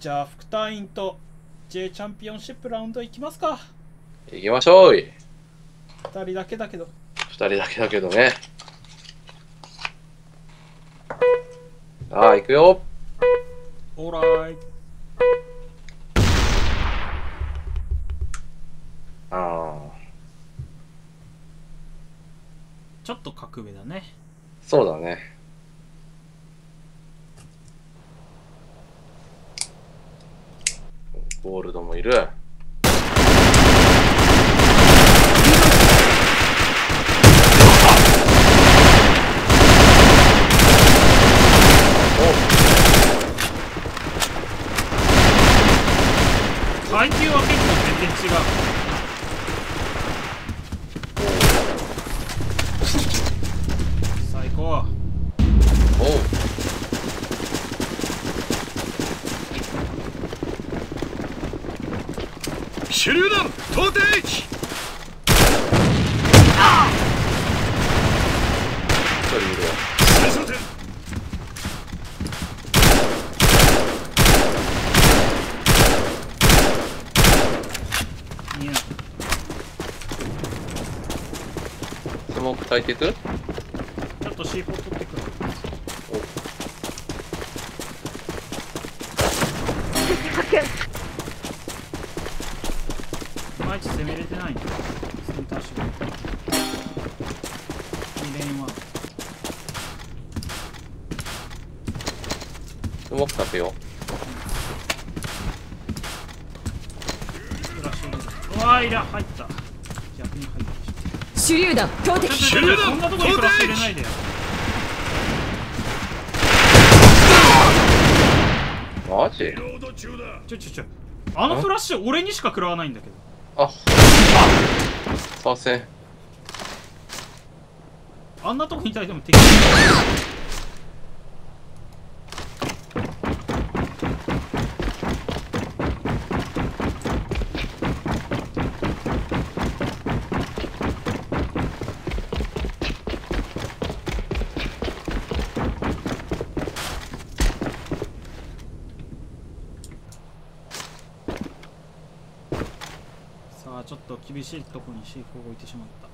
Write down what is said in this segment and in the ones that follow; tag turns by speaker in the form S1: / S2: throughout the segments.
S1: じゃあ副隊員と J チャンピオンシップラウンド行きますか。
S2: 行きましょう。い
S1: 2人だけだけど。
S2: 二人だけだけどね。さあ行くよ。
S1: オーライ
S2: ああ
S1: ちょっと格上だね。
S2: そうだねゴールドもいる
S1: 階級は結構全然違う最高
S2: おう
S3: 手榴弾投擲
S2: 一人いるわ
S3: 最初点
S1: いや
S2: スモーク焚いていく？
S1: ちょっと C4 取ってくる。いまいち攻めれてない。んだセンターシュート2レーンは。
S2: スモーク焚くよ
S1: フラッシュ入れる。うわーいら入った
S4: 手榴弾投擲
S1: ちょちょちょそんなとこにフラッシュ入れないでよ
S2: マジ？
S3: ロード中だ
S1: ちょちょちょ。あのフラッシュ俺にしか食らわないんだけど。
S2: あ。させん。
S1: あんなとこにいたらでも敵さあちょっと厳しいとこに C4 を置いてしまった。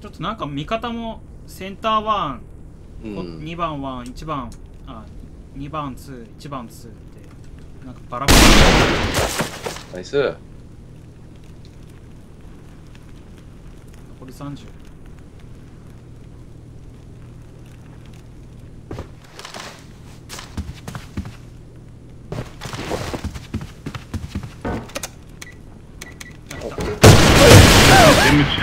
S1: ちょっとなんか味方もセンター one、
S2: うん。
S1: 2番 one 1番あ2番 two 1番 two ってなんかバラバラ。
S2: ナイス。
S1: 残り30
S3: 全滅し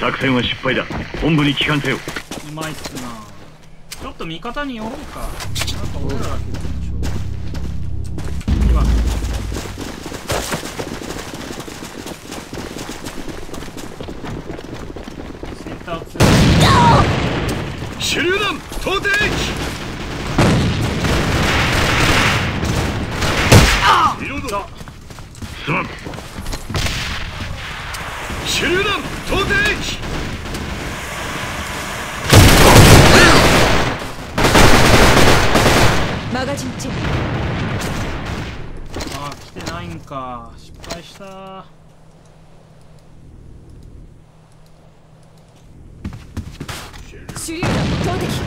S3: た作戦は失敗だ。本部に帰還せよ。
S1: うまいっすな。ちょっと味方に寄ろうか。なんか俺らだ。けでしょ今センターツー
S3: 手榴弾投擲リロードすまん手榴弾
S4: マガジンチェック
S1: あー来てないんか。失敗した。
S4: 手榴弾投擲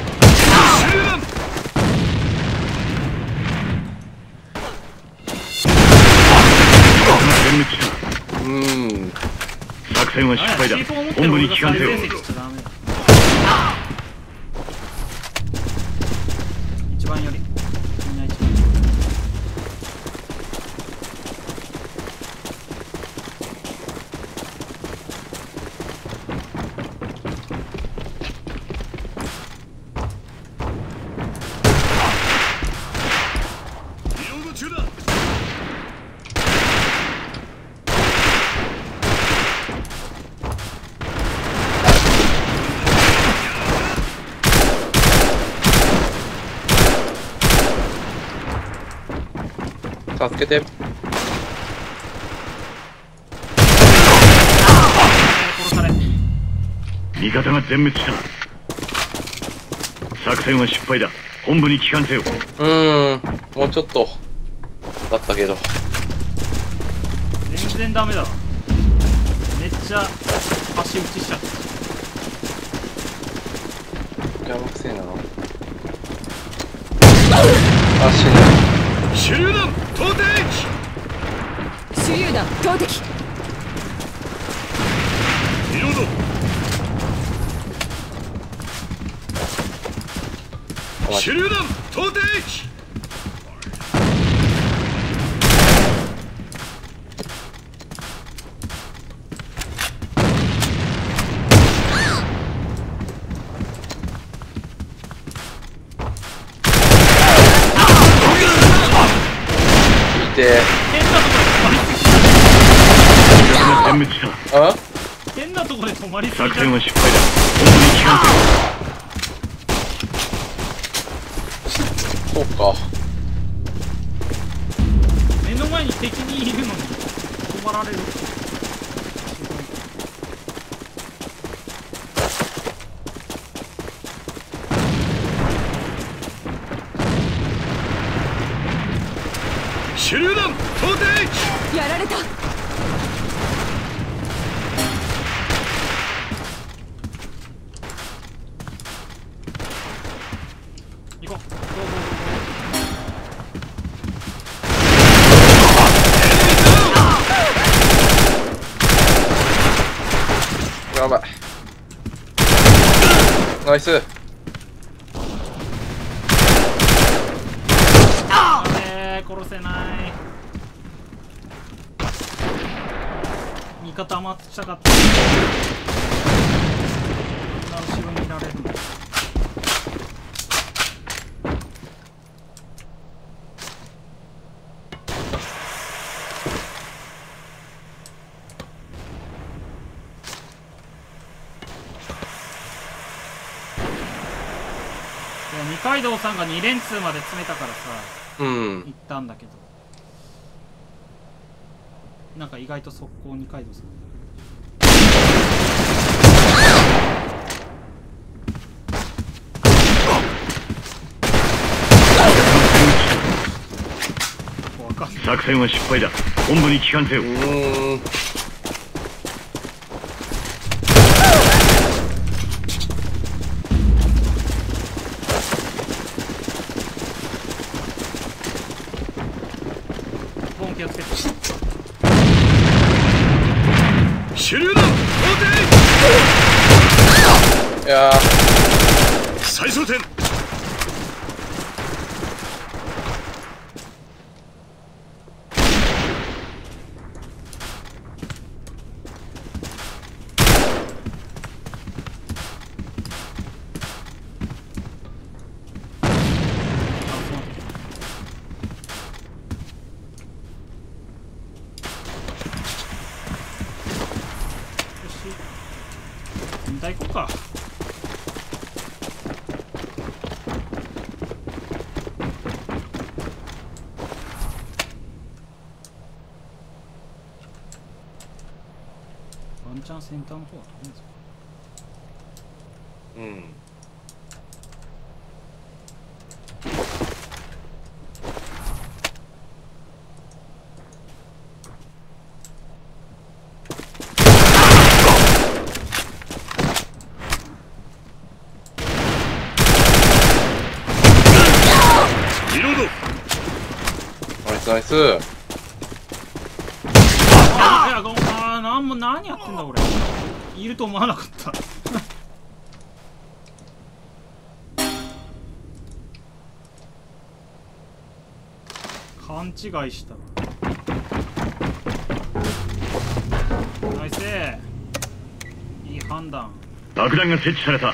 S3: 戦は失敗だ。
S1: C4 持ってる
S3: 本部に帰還せよ
S1: 最前席しちゃダメだ一番よりみんな一番よ
S3: リロード中だ
S2: 助けて。
S3: 味方が全滅した。作戦は失敗だ。本部に帰還せよ。
S2: うーん。もうちょっとだったけど。
S1: 全然ダメだわ。めっちゃ足打ちしちゃった。
S2: 邪魔くせえな。あ死ぬ
S3: 手榴弾投擲。
S4: 手榴弾投擲。
S3: リロード手榴弾投擲
S2: いて
S1: 変なところで止まりすぎ
S2: あ
S1: 変なところで止まりすぎ
S3: 作戦は失敗だ。本部に帰還せよ
S2: そうか。
S1: 目の前に敵にいるのに止まられる。
S3: 手榴弾投擲
S4: やられた
S2: やばい。ナイス。
S1: あれ殺せない。味方余っちゃかった。こんな後ろにいられるの。階堂さんが2連通まで詰めたからさ
S2: うん。
S1: 行ったんだけど。なんか意外と速攻二階堂さん。
S3: 作戦は失敗だ。本部に帰還せよ
S2: うーん
S1: ボン気をつけて
S3: 手榴弾投
S2: いやー
S3: 擲再装填
S1: あそうなんだよし全体行こうかワンチャンセンターの方は取れん。ぞ
S2: うんナイスナイス
S1: あいやごあーなんも何やってんだ俺いると思わなかった。勘違いした。ナイス。いい判断。
S3: 爆弾が設置された。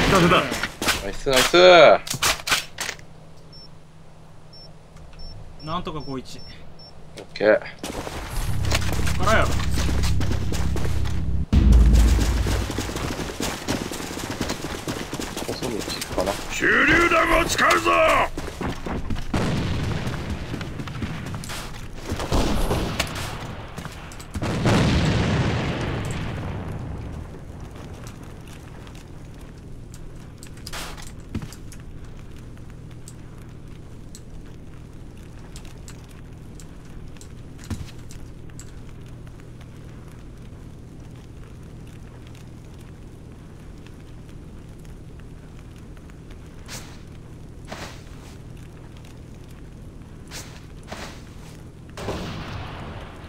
S3: 滅させた
S2: ナイスナイス。
S1: なんとか51
S2: オッケー。
S1: こからよ。
S2: 細道かな。
S3: 手榴弾を使うぞ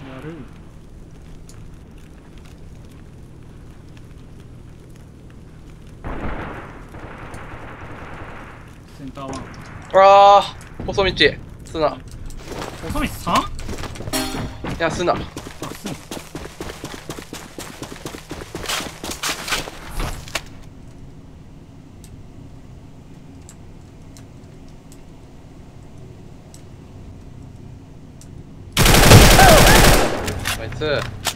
S1: やるセンターワン
S2: あー細道。砂
S1: 細道 3?
S2: いや砂
S1: あすん
S2: あいつ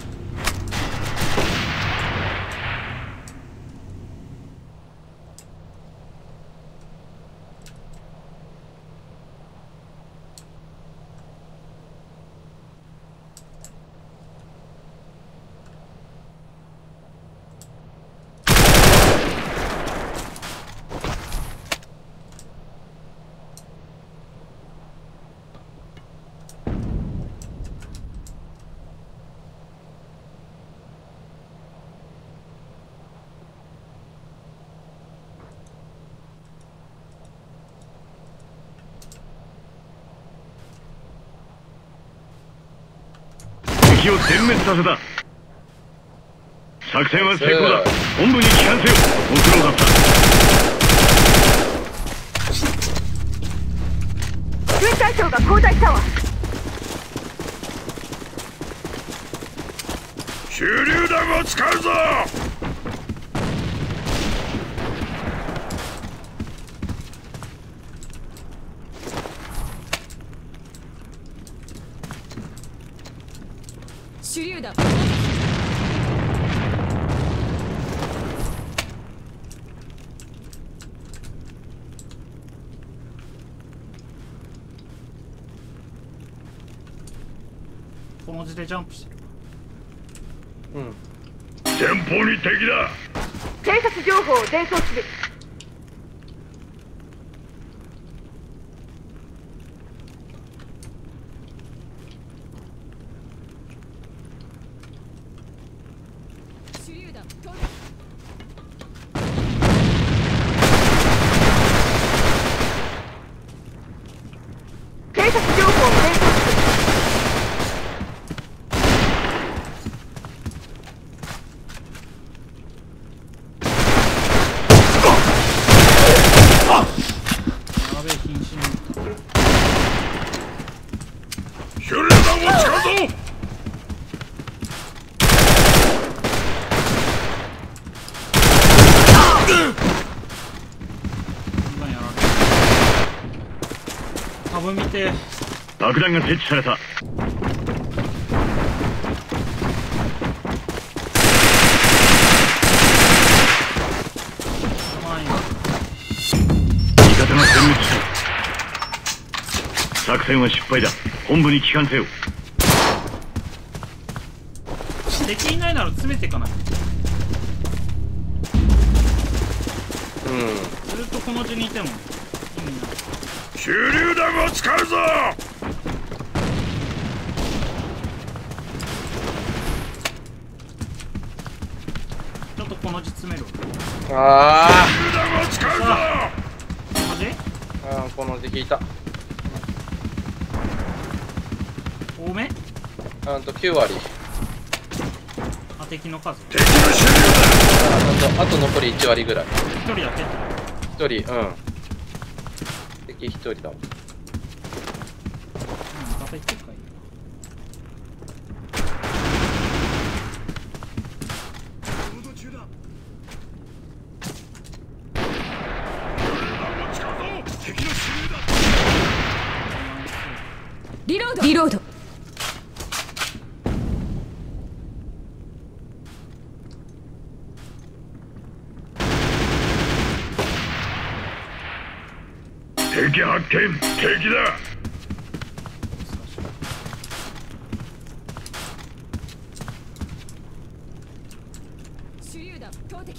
S3: 敵を全滅させた。作戦は成功だ。本部に帰還せよ。ご苦労だった。
S5: 軍隊長が交代したわ。
S3: 手榴弾を使うぞ
S4: 手榴弾
S1: この字でジャンプして。る
S2: うん。
S3: 前方に敵だ。
S5: 偵察情報を伝送する
S4: 手榴弾投撃
S5: 偵察情報を伝送する
S1: やべえ瀕死に
S3: 手榴弾を使うぞ
S1: 今やられるタブ見て。
S3: 爆弾が設置された。味方が全滅した作戦は失敗だ。本部に帰還せよ。
S1: 敵いないなら詰めていかない。
S2: うん。
S1: ずっとこの字にいても
S3: 手榴弾を使うぞ！
S1: ちょっとこの字詰める
S2: あ
S3: 手榴弾を使うぞ！
S1: この字
S2: ーあーこの字引いた。
S1: 多め？
S2: うんと9割。
S1: あ敵の数。
S3: 敵の手榴弾
S2: ああとあと残り1割ぐらい。
S1: 一人だけ
S2: ？1人うん一人だもん
S1: うんまた言ってるかい
S3: 行動中だ手榴弾を使うぞ敵の手榴弾
S4: リロードリロード
S3: 敵発見敵だ。
S4: 手榴弾投擲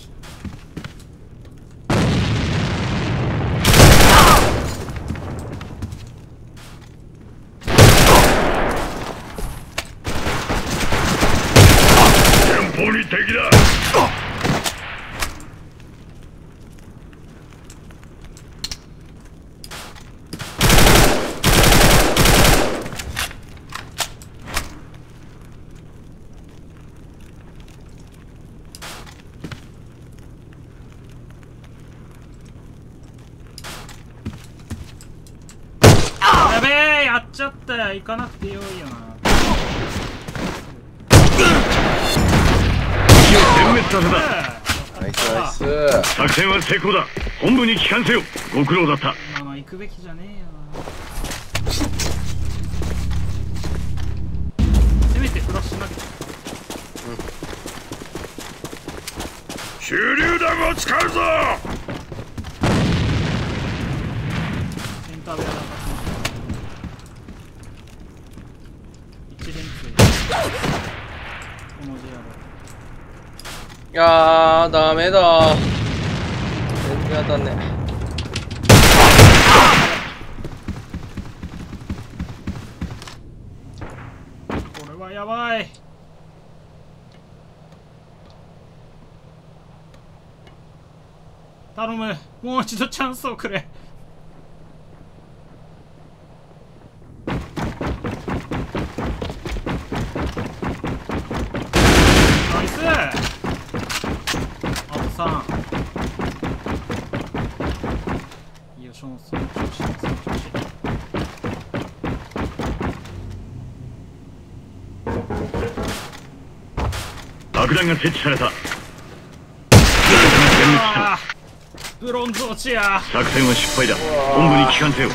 S1: やっちゃったよ行かなくてよいよな。
S3: 敵を全滅させた
S2: ナイスナイス
S3: 作戦は成功だ。本部に帰還せよ。ご苦労だった。
S1: 今の行くべきじゃねえよ。なせめてフラッシュ投げて
S3: 手榴弾を使うぞ
S1: センターベアだった一連追この J
S2: いやーダメだ。全然当たんね
S1: これはやばい。頼む。もう一度チャンスをくれナイスあと3いいよショーンその調子その調子
S3: 爆弾が設置された。
S1: ブロンズ落ちや
S3: 作戦は失敗だ。本部に帰還せよ